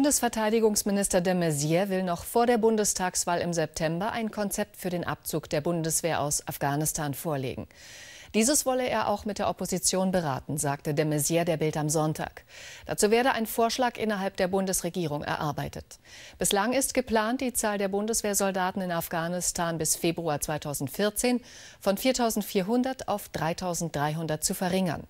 Bundesverteidigungsminister de Maizière will noch vor der Bundestagswahl im September ein Konzept für den Abzug der Bundeswehr aus Afghanistan vorlegen. Dieses wolle er auch mit der Opposition beraten, sagte de Maizière der Bild am Sonntag. Dazu werde ein Vorschlag innerhalb der Bundesregierung erarbeitet. Bislang ist geplant, die Zahl der Bundeswehrsoldaten in Afghanistan bis Februar 2014 von 4.400 auf 3.300 zu verringern.